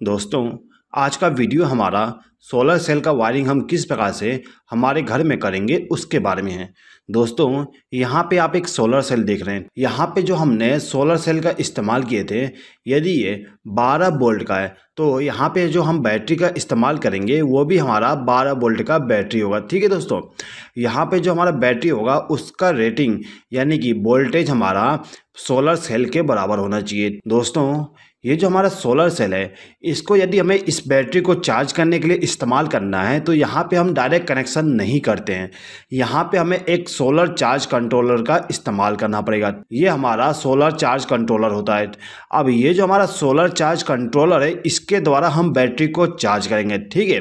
दोस्तों, आज का वीडियो हमारा सोलर सेल का वायरिंग हम किस प्रकार से हमारे घर में करेंगे उसके बारे में है। दोस्तों, यहाँ पे आप एक सोलर सेल देख रहे हैं। यहाँ पे जो हमने सोलर सेल का इस्तेमाल किए थे, यदि ये 12 बोल्ट का है तो यहाँ पे जो हम बैटरी का इस्तेमाल करेंगे, वो भी हमारा 12 बोल्ट का बैटरी होगा। ठीक है दोस्तों? यहाँ पे जो हमारा बैटरी होगा, उसका रेटिंग, यानी कि वोल्टेज हमारा सोलर सेल के बराबर होना चाहिए। दोस्तों ये जो हमारा सोलर सेल है, इसको यदि हमें इस बैटरी को चार्ज करने के लिए इस्तेमाल करना है तो यहाँ पे हम डायरेक्ट कनेक्शन नहीं करते हैं। यहाँ पे हमें एक सोलर चार्ज कंट्रोलर का इस्तेमाल करना पड़ेगा। ये हमारा सोलर चार्ज कंट्रोलर होता है। अब ये जो हमारा सोलर चार्ज कंट्रोलर है, इसके द्वारा हम बैटरी को चार्ज करेंगे, ठीक है?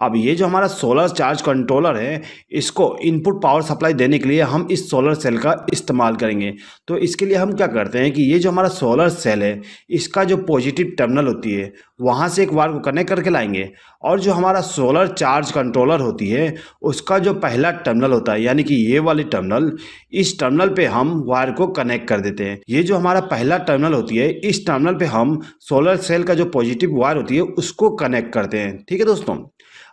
अब ये जो हमारा सोलर चार्ज कंट्रोलर है, इसको इनपुट पावर सप्लाई देने के लिए हम इस सोलर सेल का इस्तेमाल करेंगे। तो इसके लिए हम क्या करते हैं कि ये जो हमारा सोलर सेल है, इसका जो पॉजिटिव टर्मिनल होती है, वहाँ से एक वायर को कनेक्ट करके लाएँगे। और जो हमारा सोलर चार्ज कंट्रोलर होती है, उसका जो पहला टर्मिनल होता है, यानी कि ये वाली टर्मिनल इस टर्मिनल पे हम वायर को कनेक्ट कर देते हैं। ये जो हमारा पहला टर्मिनल होती है, इस टर्मिनल पे हम सोलर सेल का जो पॉजिटिव वायर होती है, उसको कनेक्ट करते हैं। ठीक है दोस्तों?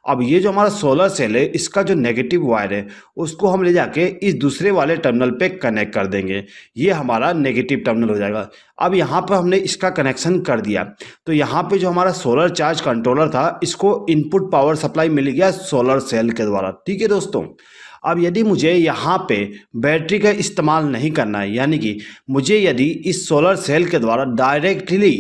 अब ये जो हमारा सोलर सेल है, इसका जो नेगेटिव वायर है, उसको हम ले जाके इस दूसरे वाले टर्मिनल पे कनेक्ट कर देंगे। ये हमारा नेगेटिव टर्मिनल हो जाएगा। अब यहाँ पर हमने इसका कनेक्शन कर दिया। तो यहाँ पे जो हमारा सोलर चार्ज कंट्रोलर था, इसको इनपुट पावर सप्लाई मिल गया सोलर सेल के द्वारा। ठीक है दोस्तों? अब यदि मुझे यहाँ पे बैटरी का इस्तेमाल नहीं करना है, यानी कि मुझे यदि इस सोलर सेल के द्वारा डायरेक्टली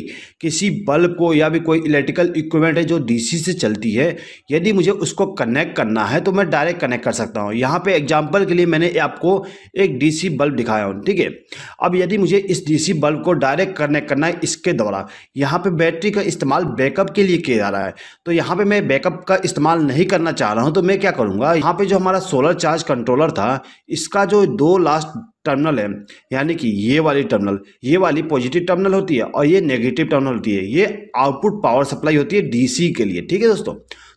किसी बल्ब को या भी कोई इलेक्ट्रिकल इक्विपमेंट है जो डीसी से चलती है, यदि मुझे उसको कनेक्ट करना है तो मैं डायरेक्ट कनेक्ट कर सकता हूँ। यहाँ पे एग्जांपल के लिए मैंने आपको एक डीसी बल्ब दिखाया हूँ, ठीक है? अब यदि मुझे इस डीसी बल्ब को डायरेक्ट कनेक्ट करना है इसके द्वारा, यहाँ पे बैटरी का इस्तेमाल बैकअप के लिए किया जा रहा है। तो यहाँ पे मैं बैकअप का इस्तेमाल नहीं करना चाह रहा हूँ तो मैं क्या करूँगा? यहाँ पे जो हमारा सोलर चार्ज चार्ज कंट्रोलर था, इसका जो दो लास्ट टर्मिनल है, यानी कि ये वाली टर्मिनल ये वाली पॉजिटिव टर्मिनल होती है और ये नेगेटिव टर्मिनल होती है। ये आउटपुट पावर सप्लाई होती है डीसी के लिए, ठीक है दोस्तों?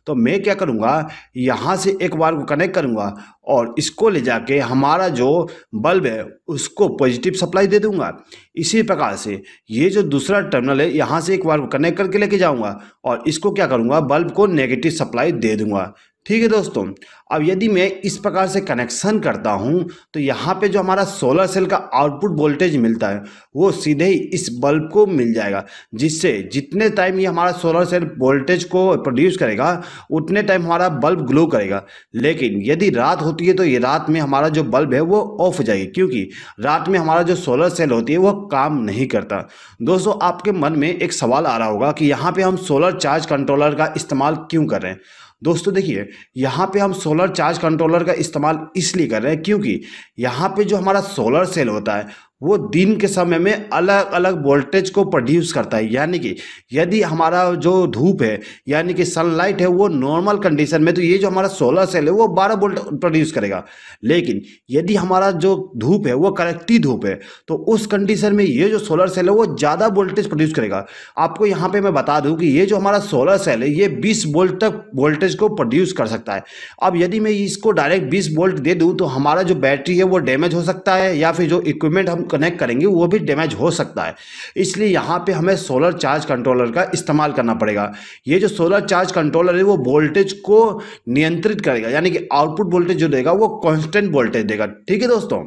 तो मैं क्या करूँगा, यहाँ से एक बार को कनेक्ट करूँगा और इसको ले जाके हमारा जो बल्ब है, उसको पॉजिटिव सप्लाई दे दूँगा। इसी प्रकार से ये जो दूसरा टर्मिनल है, यहाँ से एक बार को कनेक्ट करके लेके जाऊँगा और इसको क्या करूँगा बल्ब को नेगेटिव सप्लाई दे दूँगा। ठीक है दोस्तों, अब यदि मैं इस प्रकार से कनेक्शन करता हूँ तो यहाँ पे जो हमारा सोलर सेल का आउटपुट वोल्टेज मिलता है, वो सीधे ही इस बल्ब को मिल जाएगा, जिससे जितने टाइम ये हमारा सोलर सेल वोल्टेज को प्रोड्यूस करेगा, उतने टाइम हमारा बल्ब ग्लो करेगा। लेकिन यदि रात होती है तो ये रात में हमारा जो बल्ब है, वो ऑफ़ हो जाएगी, क्योंकि रात में हमारा जो सोलर सेल होती है वह काम नहीं करता। दोस्तों, आपके मन में एक सवाल आ रहा होगा कि यहाँ पर हम सोलर चार्ज कंट्रोलर का इस्तेमाल क्यों कर रहे हैं? दोस्तों देखिए, यहाँ पे हम सोलर चार्ज कंट्रोलर का इस्तेमाल इसलिए कर रहे हैं क्योंकि यहाँ पे जो हमारा सोलर सेल होता है वो दिन के समय में अलग अलग वोल्टेज को प्रोड्यूस करता है। यानी कि यदि हमारा जो धूप है, यानी कि सनलाइट है, वो नॉर्मल कंडीशन में तो ये जो हमारा सोलर सेल है, वो 12 वोल्ट प्रोड्यूस करेगा। लेकिन यदि हमारा जो धूप है, वो करेक्टी धूप है तो उस कंडीशन में ये जो सोलर सेल है, वो ज़्यादा वोल्टेज प्रोड्यूस करेगा। आपको यहाँ पर मैं बता दूँ कि ये जो हमारा सोलर सेल है, ये बीस वोल्ट तक वोल्टेज को प्रोड्यूस कर सकता है। अब यदि मैं इसको डायरेक्ट बीस वोल्ट दे दूँ तो हमारा जो बैटरी है, वो डैमेज हो सकता है, या फिर जो इक्विपमेंट हम कनेक्ट करेंगे, वो भी डैमेज हो सकता है। इसलिए यहाँ पे हमें सोलर चार्ज कंट्रोलर का इस्तेमाल करना पड़ेगा। ये जो सोलर चार्ज कंट्रोलर है, वो वोल्टेज को नियंत्रित करेगा, यानी कि आउटपुट वोल्टेज जो देगा, वो कॉन्स्टेंट वोल्टेज देगा। ठीक है दोस्तों?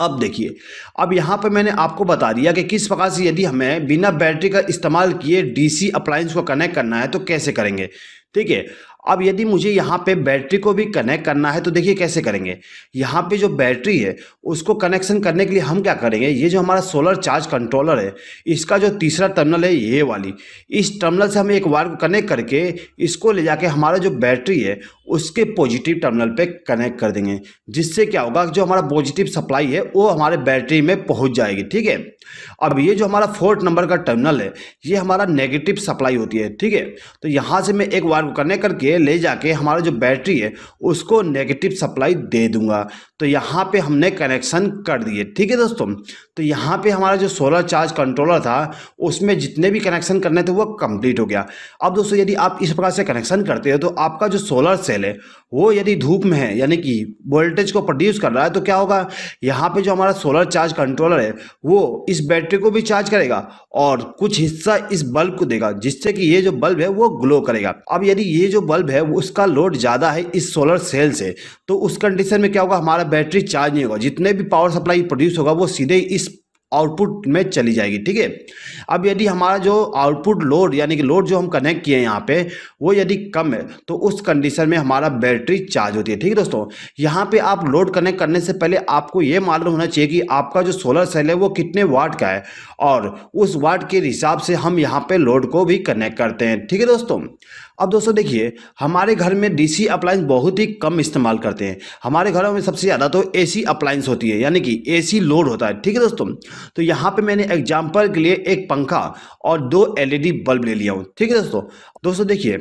अब देखिए, अब यहाँ पर मैंने आपको बता दिया कि किस प्रकार से यदि हमें बिना बैटरी का इस्तेमाल किए डीसी अप्लायंस को कनेक्ट करना है तो कैसे करेंगे? ठीक है अब यदि मुझे यहाँ पे बैटरी को भी कनेक्ट करना है तो देखिए कैसे करेंगे। यहाँ पे जो बैटरी है, उसको कनेक्शन करने के लिए हम क्या करेंगे? ये जो हमारा सोलर चार्ज कंट्रोलर है, इसका जो तीसरा टर्मिनल है, ये वाली। इस टर्मिनल से हम एक वायर को कनेक्ट करके, इसको ले जाके हमारा जो बैटरी है, उसके पॉजिटिव टर्मिनल पे कनेक्ट कर देंगे। जिससे क्या होगा, जो हमारा पॉजिटिव सप्लाई है, वो हमारे बैटरी में पहुँच जाएगी, ठीक है? अब ये जो हमारा फोर्थ नंबर का टर्मिनल है, ये हमारा नेगेटिव सप्लाई होती है, ठीक है? तो यहाँ से मैं एक वायर को कनेक्ट करके के ले जाके हमारा जो बैटरी है, उसको नेगेटिव सप्लाई दे दूँगा। तो यहाँ पे हमने कनेक्शन कर दिए। ठीक है दोस्तों? तो यहाँ पे हमारा जो सोलर चार्ज कंट्रोलर था, उसमें जितने भी कनेक्शन करने थे, वो कंप्लीट हो गया। अब दोस्तों, यदि आप इस प्रकार से कनेक्शन करते हो तो आपका जो सोलर सेल है, वो यदि धूप में है, यानी कि वोल्टेज को प्रोड्यूस कर रहा है तो क्या होगा? यहाँ पर जो हमारा सोलर चार्ज कंट्रोलर है, वो इस बैटरी को भी चार्ज करेगा और कुछ हिस्सा इस बल्ब को देगा, जिससे कि ये जो बल्ब है, वो ग्लो करेगा। अब यदि ये जो बल्ब है उसका लोड ज़्यादा है इस सोलर सेल से। तो उस कंडीशन में क्या होगा? हमारा बैटरी चार्ज नहीं होगा। जितने भी पावर सप्लाई प्रोड्यूस होगा, वो सीधे इस आउटपुट में चली जाएगी, ठीक है? अब यदि हमारा जो आउटपुट लोड यानी कि लोड जो हम कनेक्ट किए हैं यहाँ पे, वो यदि कम है तो उस कंडीशन में हमारा बैटरी चार्ज होती है, ठीक है दोस्तों? यहाँ पे आप लोड कनेक्ट करने से पहले आपको ये मालूम होना चाहिए कि आपका जो सोलर सेल है, वो कितने वाट का है? और उस वाट के हिसाब से हम यहाँ पर लोड को भी कनेक्ट करते हैं, ठीक है दोस्तों? अब दोस्तों देखिए, हमारे घर में डीसी अप्लायंस बहुत ही कम इस्तेमाल करते हैं। हमारे घरों में सबसे ज़्यादा तो एसी अप्लायंस होती है, यानी कि एसी लोड होता है। ठीक है दोस्तों? तो यहाँ पे मैंने एग्जांपल के लिए एक पंखा और दो एलईडी बल्ब ले लिया हूँ। ठीक है दोस्तों? दोस्तों देखिए,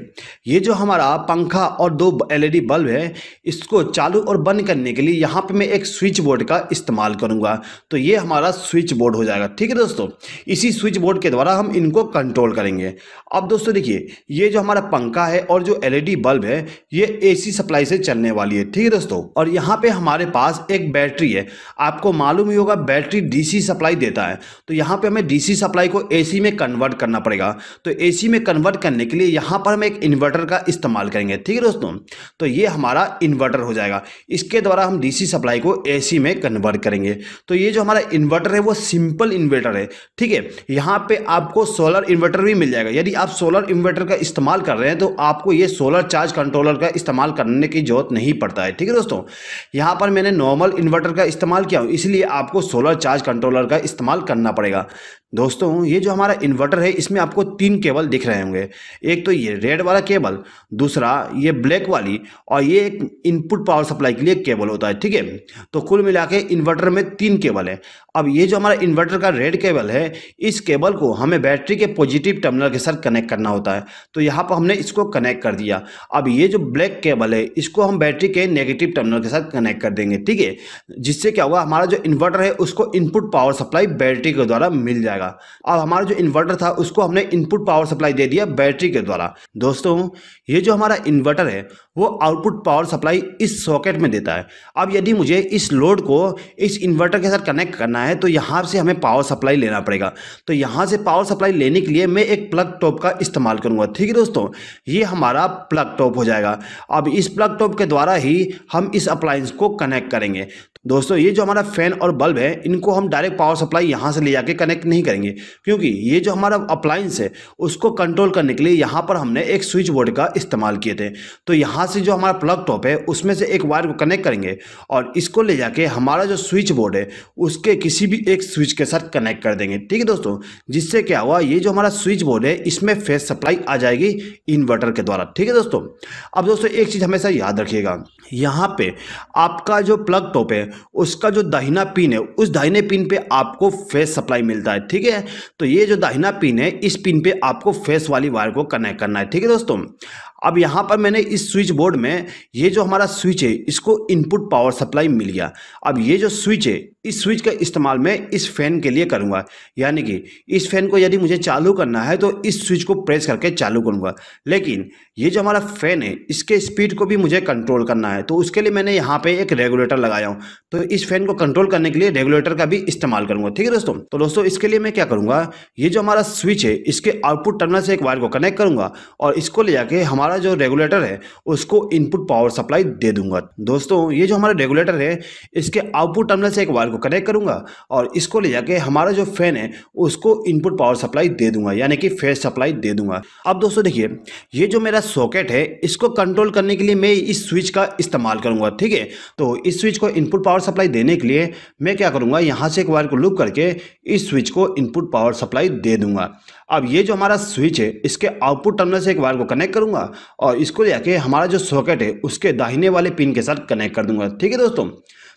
ये जो हमारा पंखा और दो एलईडी बल्ब है, इसको चालू और बंद करने के लिए यहाँ पर मैं एक स्विच बोर्ड का इस्तेमाल करूँगा। तो ये हमारा स्विच बोर्ड हो जाएगा। ठीक है दोस्तों? इसी स्विच बोर्ड के द्वारा हम इनको कंट्रोल करेंगे। अब दोस्तों देखिए, ये जो हमारा पंखा है और जो एलईडी बल्ब है, ये एसी सप्लाई से चलने वाली है। ठीक है दोस्तों? और यहाँ पे हमारे पास एक बैटरी है। आपको मालूम ही होगा बैटरी डीसी सप्लाई देता है। तो यहाँ पे हमें डीसी सप्लाई को एसी में कन्वर्ट करना पड़ेगा। तो एसी में कन्वर्ट करने के लिए यहाँ पर हम एक इन्वर्टर का इस्तेमाल करेंगे। ठीक है दोस्तों? तो ये हमारा इन्वर्टर हो जाएगा। इसके द्वारा हम डीसी सप्लाई को एसी में कन्वर्ट करेंगे। तो ये जो हमारा इन्वर्टर है, वो सिंपल इन्वर्टर है। ठीक है? यहाँ पे आपको सोलर इन्वर्टर भी मिल जाएगा। यदि आप सोलर इन्वर्टर का इस्तेमाल कर रहे हैं तो आपको ये सोलर चार्ज कंट्रोलर का इस्तेमाल करने की ज़रूरत नहीं पड़ता है। ठीक है दोस्तों? यहाँ पर मैंने नॉर्मल इन्वर्टर का इस्तेमाल किया इसलिए आपको सोलर चार्ज कंट्रोलर का इस्तेमाल करना पड़ेगा। दोस्तों, ये जो हमारा इन्वर्टर है, इसमें आपको तीन केबल दिख रहे होंगे। एक तो ये रेड वाला केबल दूसरा ये ब्लैक वाली और ये एक इनपुट पावर सप्लाई के लिए केबल होता है, ठीक है? तो कुल मिला के इन्वर्टर में तीन केबल है। अब ये जो हमारा इन्वर्टर का रेड केबल है, इस केबल को हमें बैटरी के पॉजिटिव टर्मिनल के साथ कनेक्ट करना होता है। तो यहाँ पर हमने इसको कनेक्ट कर दिया। अब ये जो ब्लैक केबल है, इसको हम बैटरी के नेगेटिव टर्मिनल के साथ कनेक्ट कर देंगे, ठीक है? जिससे क्या होगा, हमारा जो इन्वर्टर है, उसको इनपुट पावर सप्लाई बैटरी के द्वारा मिल जाएगा। जाएगा। अब हमारा जो इन्वर्टर था, उसको हमने इनपुट पावर सप्लाई दे दिया बैटरी के द्वारा। दोस्तों, ये जो हमारा इन्वर्टर है, वो आउटपुट पावर सप्लाई इस सॉकेट में देता है। अब यदि मुझे इस लोड को इस इन्वर्टर के साथ कनेक्ट करना है तो यहाँ से हमें पावर सप्लाई लेना पड़ेगा। तो यहाँ से पावर सप्लाई लेने के लिए मैं एक प्लग टॉप का इस्तेमाल करूँगा। ठीक है दोस्तों? ये हमारा प्लग टॉप हो जाएगा। अब इस प्लग टॉप के द्वारा ही हम इस अप्लायंस को कनेक्ट करेंगे। दोस्तों, ये जो हमारा फ़ैन और बल्ब है, इनको हम डायरेक्ट पावर सप्लाई यहाँ से ले जाके कनेक्ट नहीं क्योंकि ये जो हमारा अप्लायंस है, उसको कंट्रोल करने के लिए यहाँ पर हमने एक स्विच बोर्ड का इस्तेमाल किए थे। तो यहाँ से जो हमारा प्लग टॉप है, उसमें से एक वायर को कनेक्ट करेंगे और इसको ले जाके हमारा जो स्विच बोर्ड है, उसके किसी भी एक स्विच के साथ कनेक्ट कर देंगे। ठीक है दोस्तों? जिससे क्या हुआ, ये जो हमारा स्विच बोर्ड है, इसमें फेस सप्लाई आ जाएगी इन्वर्टर के द्वारा। ठीक है दोस्तों? अब दोस्तों, एक चीज़ हमेशा याद रखिएगा। यहाँ पे आपका जो प्लग टॉप है, उसका जो दाहिना पिन है, उस दाहिने पिन पे आपको फेस सप्लाई मिलता है। ठीक है? तो ये जो दाहिना पिन है, इस पिन पे आपको फेस वाली वायर को कनेक्ट करना है। ठीक है दोस्तों? अब यहाँ पर मैंने इस स्विच बोर्ड में ये जो हमारा स्विच है, इसको इनपुट पावर सप्लाई मिल गया। अब ये जो स्विच है, इस स्विच का इस्तेमाल मैं इस फ़ैन के लिए करूँगा। यानी कि इस फ़ैन को यदि मुझे चालू करना है तो इस स्विच को प्रेस करके चालू करूँगा। लेकिन ये जो हमारा फ़ैन है, इसके स्पीड को भी मुझे कंट्रोल करना है। तो उसके लिए मैंने यहाँ पे एक रेगुलेटर लगाया हूँ। तो इस फ़ैन को कंट्रोल करने के लिए रेगुलेटर का भी इस्तेमाल करूँगा। ठीक है दोस्तों? तो दोस्तों, इसके लिए मैं क्या करूँगा? ये जो हमारा स्विच है, इसके आउटपुट टर्मिनल से एक वायर को कनेक्ट करूँगा और इसको ले जाके हमारा जो रेगुलेटर है, उसको इनपुट पावर सप्लाई दे दूँगा। दोस्तों, ये जो हमारा रेगुलेटर है, इसके आउटपुट टर्मिनल से एक वायर को कनेक्ट करूँगा और इसको ले जाके हमारा जो फ़ैन है, उसको इनपुट पावर सप्लाई दे दूँगा, यानी कि फेस सप्लाई दे दूँगा। अब दोस्तों देखिए, ये जो मेरा सॉकेट है, इसको कंट्रोल करने के लिए मैं इस स्विच का इस्तेमाल करूँगा, ठीक है? तो इस स्विच को इनपुट पावर सप्लाई देने के लिए मैं क्या करूँगा, यहाँ से एक वायर को लूप करके इस स्विच को इनपुट पावर सप्लाई दे दूँगा। अब ये जो हमारा स्विच है, इसके आउटपुट टर्मिनल से एक वायर को कनेक्ट करूँगा और इसको लेके हमारा जो सॉकेट है, उसके दाहिने वाले पिन के साथ कनेक्ट कर दूँगा। ठीक है दोस्तों?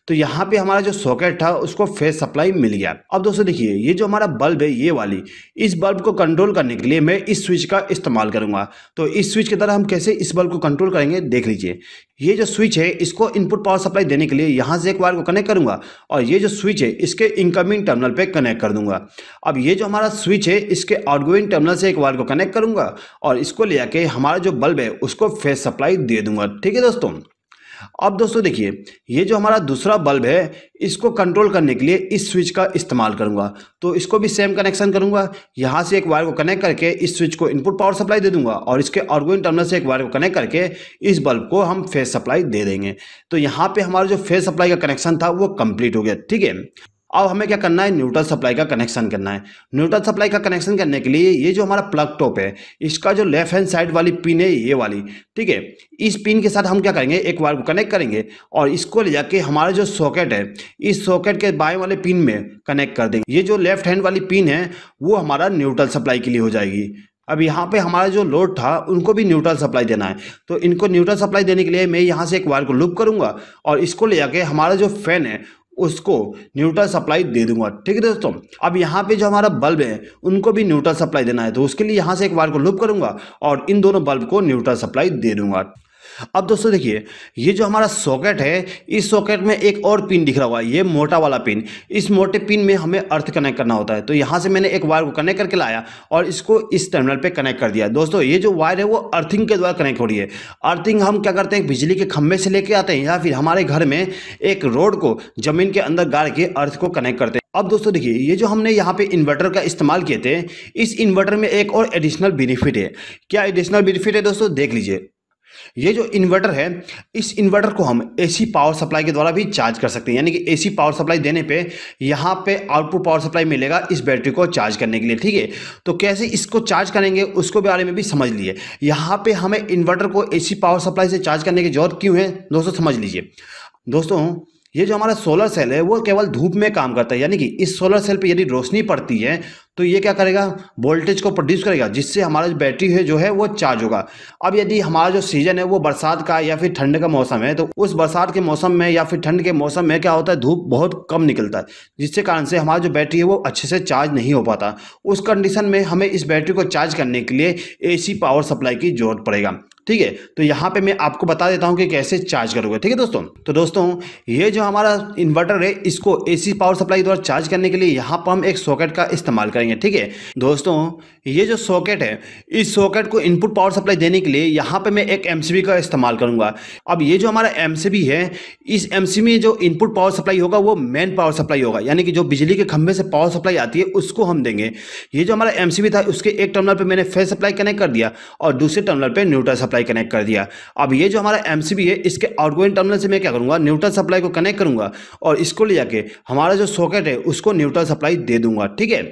तो यहाँ पे हमारा जो सॉकेट था, उसको फेस सप्लाई मिल गया। अब दोस्तों देखिए, ये जो हमारा बल्ब है, ये वाली, इस बल्ब को कंट्रोल करने के लिए मैं इस स्विच का इस्तेमाल करूँगा। तो इस स्विच की तरह हम कैसे इस बल्ब को कंट्रोल करेंगे, देख लीजिए। ये जो स्विच है, इसको इनपुट पावर सप्लाई देने के लिए यहाँ से एक वायर को कनेक्ट करूँगा और ये जो स्विच है, इसके इनकमिंग टर्मिनल पर कनेक्ट कर दूँगा। अब ये जो हमारा स्विच है, इसके आउटगोइंग टर्मिनल से एक वायर को कनेक्ट करूँगा और इसको ले आके हमारा जो बल्ब है, उसको फेस सप्लाई दे दूँगा। ठीक है दोस्तों? अब दोस्तों देखिए, ये जो हमारा दूसरा बल्ब है, इसको कंट्रोल करने के लिए इस स्विच का इस्तेमाल करूँगा। तो इसको भी सेम कनेक्शन करूँगा। यहाँ से एक वायर को कनेक्ट करके इस स्विच को इनपुट पावर सप्लाई दे दूँगा और इसके ऑर्गोइन टर्मिनल से एक वायर को कनेक्ट करके इस बल्ब को हम फेस सप्लाई दे देंगे। तो यहाँ पर हमारा जो फेस सप्लाई का कनेक्शन था, वो कंप्लीट हो गया। ठीक है? अब हमें क्या करना है? न्यूट्रल सप्लाई का कनेक्शन करना है। न्यूट्रल सप्लाई का कनेक्शन करने के लिए ये जो हमारा प्लग टॉप है, इसका जो लेफ़्ट हैंड साइड वाली पिन है, ये वाली, ठीक है? इस पिन के साथ हम क्या करेंगे? एक वायर को कनेक्ट करेंगे और इसको ले जाके हमारा जो सॉकेट है, इस सॉकेट के बाएँ वाले पिन में कनेक्ट कर देंगे। ये जो लेफ़्ट हैंड वाली पिन है, वो हमारा न्यूट्रल सप्लाई के लिए हो जाएगी। अब यहाँ पे हमारा जो लोड था, उनको भी न्यूट्रल सप्लाई देना है। तो इनको न्यूट्रल सप्लाई देने के लिए मैं यहाँ से एक वायर को लूप करूँगा और इसको ले जाके हमारा जो फ़ैन है उसको न्यूट्रल सप्लाई दे दूँगा। ठीक है दोस्तों? अब यहाँ पे जो हमारा बल्ब है, उनको भी न्यूट्रल सप्लाई देना है तो उसके लिए यहाँ से एक वायर को लूप करूँगा और इन दोनों बल्ब को न्यूट्रल सप्लाई दे दूँगा। अब दोस्तों देखिए, ये जो हमारा सॉकेट है, इस सॉकेट में एक और पिन दिख रहा हुआ है ये मोटा वाला पिन इस मोटे पिन में हमें अर्थ कनेक्ट करना होता है। तो यहाँ से मैंने एक वायर को कनेक्ट करके लाया और इसको इस टर्मिनल पे कनेक्ट कर दिया। दोस्तों, ये जो वायर है, वो अर्थिंग के द्वारा कनेक्ट हो रही है। अर्थिंग हम क्या करते हैं, बिजली के खंभे से लेके आते हैं या फिर हमारे घर में एक रोड को, ज़मीन के अंदर गाड़ के अर्थ को कनेक्ट करते हैं। अब दोस्तों देखिए, ये जो हमने यहाँ पे इन्वर्टर का इस्तेमाल किए थे, इस इन्वर्टर में एक और एडिशनल बेनिफिट है। क्या एडिशनल बेनिफिट है दोस्तों, देख लीजिए। ये जो इन्वर्टर है, इस इन्वर्टर को हम एसी पावर सप्लाई के द्वारा भी चार्ज कर सकते हैं। यानी कि एसी पावर सप्लाई देने पे यहाँ पे आउटपुट पावर सप्लाई मिलेगा इस बैटरी को चार्ज करने के लिए, ठीक है? तो कैसे इसको चार्ज करेंगे, उसको बारे में भी समझ लीजिए। यहाँ पे हमें इन्वर्टर को एसी पावर सप्लाई से चार्ज करने की ज़रूरत क्यों है? दोस्तों, समझ लीजिए। दोस्तों ये जो हमारा सोलर सेल है, वो केवल धूप में काम करता है। यानी कि इस सोलर सेल पे यदि रोशनी पड़ती है तो ये क्या करेगा? वोल्टेज को प्रोड्यूस करेगा, जिससे हमारा जो बैटरी है जो है, वो चार्ज होगा। अब यदि हमारा जो सीज़न है, वो बरसात का या फिर ठंड का मौसम है तो उस बरसात के मौसम में या फिर ठंड के मौसम में क्या होता है? धूप बहुत कम निकलता है, जिसके कारण से हमारा जो बैटरी है, वो अच्छे से चार्ज नहीं हो पाता। उस कंडीशन में हमें इस बैटरी को चार्ज करने के लिए एसी पावर सप्लाई की ज़रूरत पड़ेगा। ठीक है? तो यहाँ पे मैं आपको बता देता हूँ कि कैसे चार्ज करोगे, ठीक है दोस्तों? तो दोस्तों, ये जो हमारा इन्वर्टर है, इसको एसी पावर सप्लाई द्वारा चार्ज करने के लिए यहाँ पर हम एक सॉकेट का इस्तेमाल करेंगे, ठीक है? दोस्तों, ये जो सॉकेट है, इस सॉकेट को इनपुट पावर सप्लाई देने के लिए यहाँ पर मैं एक एमसीबी का इस्तेमाल करूँगा। अब ये जो हमारा एमसीबी है, इस एम में जो इनपुट पावर सप्लाई होगा, वो मेन पावर सप्लाई होगा। यानी कि जो बिजली के खंभे से पावर सप्लाई आती है, उसको हम देंगे। ये जो हमारा एमसीबी था, उसके एक टर्मिनल पर मैंने फेस सप्लाई कनेक्ट कर दिया और दूसरे टर्मिनल पर न्यूट्रल सप्लाई सप्लाई कनेक्ट कर दिया। अब ये जो हमारा एमसीबी है, इसके आउटगोइंग टर्मिनल से मैं क्या करूँगा? न्यूट्रल सप्लाई को कनेक्ट करूँगा और इसको ले जाके हमारा जो सॉकेट है, उसको न्यूट्रल सप्लाई दे दूँगा, ठीक है?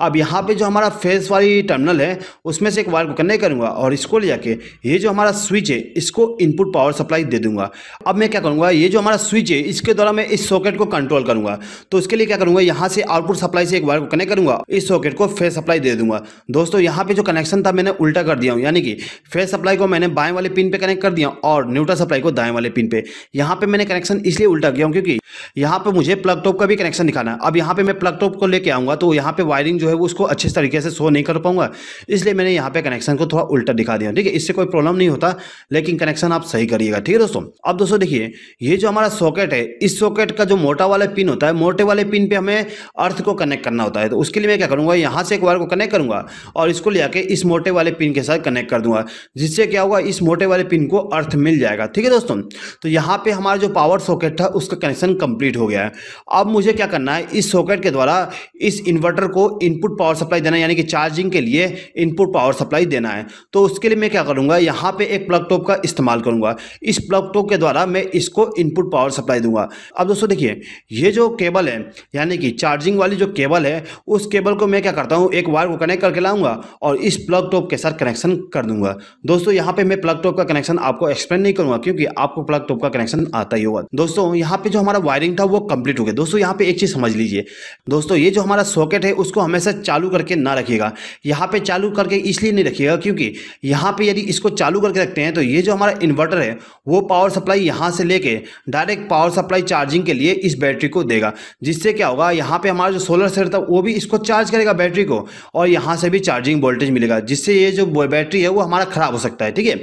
अब यहाँ पर जो हमारा फेस वाली टर्मिनल है, उसमें से एक वायर को कनेक्ट करूँगा और इसको ले जाके ये जो हमारा स्विच है, इसको इनपुट पावर सप्लाई दे दूँगा। अब मैं क्या करूँगा? ये जो हमारा स्विच है, इसके द्वारा मैं इस सॉकेट को कंट्रोल करूँगा। तो उसके लिए क्या करूँगा? यहाँ से आउटपुट सप्लाई से एक वायर को कनेक्ट करूँगा, इस सॉकेट को फेस सप्लाई दे दूँगा। दोस्तों, यहाँ पे जो कनेक्शन था, मैंने उल्टा कर दिया हूँ। यानी कि फेस सप्लाई को मैंने बाएँ वाले पिन पे कनेक्ट कर दिया और न्यूट्रल सप्लाई को दाएँ वाले पिन पे। यहाँ पे मैंने कनेक्शन इसलिए उल्टा किया क्योंकि यहाँ पे मुझे प्लग टॉप का भी कनेक्शन दिखाना है। अब यहाँ पे मैं प्लग टॉप को लेके आऊँगा तो यहाँ पे वायरिंग जो है वो उसको अच्छे तरीके से शो नहीं कर पाऊँगा। इसलिए मैंने यहाँ पे कनेक्शन को थोड़ा उल्टा दिखा दिया। ठीक है, इससे कोई प्रॉब्लम नहीं होता, लेकिन कनेक्शन आप सही करिएगा। ठीक है दोस्तों, अब दोस्तों देखिए, ये जो हमारा सॉकेट है, इस सॉकेट का जो मोटा वाला पिन होता है, मोटे वाले पिन पे हमें अर्थ को कनेक्ट करना होता है। तो उसके लिए मैं क्या करूँगा, यहाँ से एक वायर को कनेक्ट करूँगा और इसको ले इस मोटे वाले पिन के साथ कनेक्ट कर दूँगा, जिससे क्या होगा इस मोटे वाले पिन को अर्थ मिल जाएगा। ठीक है दोस्तों? तो यहाँ पे हमारा जो पावर सॉकेट था, उसका कनेक्शन कंप्लीट हो गया है। अब मुझे क्या करना है? इस सॉकेट के द्वारा इस इन्वर्टर को इनपुट पावर सप्लाई देना यानी कि चार्जिंग के लिए इनपुट पावर सप्लाई देना है। तो उसके लिए मैं क्या करूँगा? यहाँ पे एक प्लग टॉप का इस्तेमाल करूँगा। इस प्लग टॉप के द्वारा मैं इसको इनपुट पावर सप्लाई दूँगा। अब दोस्तों देखिए, ये जो केबल है, यानी कि चार्जिंग वाली जो केबल है, उस केबल को मैं क्या करता हूँ? एक वायर को कनेक्ट करके लाऊँगा और इस प्लग टॉप के साथ कनेक्शन कर दूँगा। दोस्तों, यहाँ पे मैं प्लग टॉप का कनेक्शन आपको एक्सप्लेन नहीं करूँगा, क्योंकि आपको प्लग टॉप का कनेक्शन आता ही होगा। दोस्तों, यहाँ पे जो हमारा वायरिंग था वो कंप्लीट हो गया। दोस्तों, यहाँ पे एक चीज़ समझ लीजिए। दोस्तों, ये जो हमारा सॉकेट है, उसको हमेशा चालू करके ना रखिएगा। यहाँ पे चालू करके इसलिए नहीं रखिएगा, क्योंकि यहाँ पे यदि इसको चालू करके रखते हैं तो ये जो हमारा इन्वर्टर है, वो पावर सप्लाई यहाँ से लेके डायरेक्ट पावर सप्लाई चार्जिंग के लिए इस बैटरी को देगा। जिससे क्या होगा, यहाँ पे हमारा जो सोलर सेल था, वो भी इसको चार्ज करेगा बैटरी को, और यहाँ से भी चार्जिंग वोल्टेज मिलेगा, जिससे ये जो बैटरी है, वो हमारा ख़राब हो सकता है, ठीक है?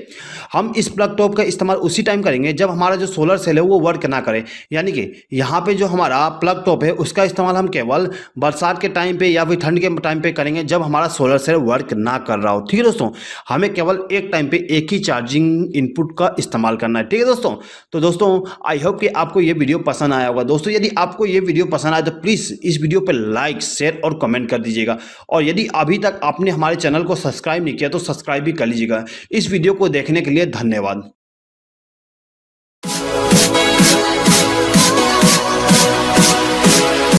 हम इस प्लग टॉप का इस्तेमाल उसी टाइम करेंगे जब हमारा जो सोलर सेल है वो वर्क ना करे। यानी कि यहाँ पे जो हमारा प्लग टॉप है, उसका इस्तेमाल हम केवल बरसात के टाइम पे या फिर ठंड के टाइम पे करेंगे जब हमारा सोलर सेल वर्क ना कर रहा हो। ठीक है दोस्तों? हमें केवल एक टाइम पे एक ही चार्जिंग इनपुट का इस्तेमाल करना है। ठीक है दोस्तों? तो दोस्तों आई होप कि आपको ये वीडियो पसंद आया होगा। दोस्तों, यदि आपको ये वीडियो पसंद आया तो प्लीज़ इस वीडियो पर लाइक शेयर और कमेंट कर दीजिएगा। और यदि अभी तक आपने हमारे चैनल को सब्सक्राइब नहीं किया तो सब्सक्राइब भी कर लीजिएगा। इस वीडियो को देखने के लिए धन्यवाद।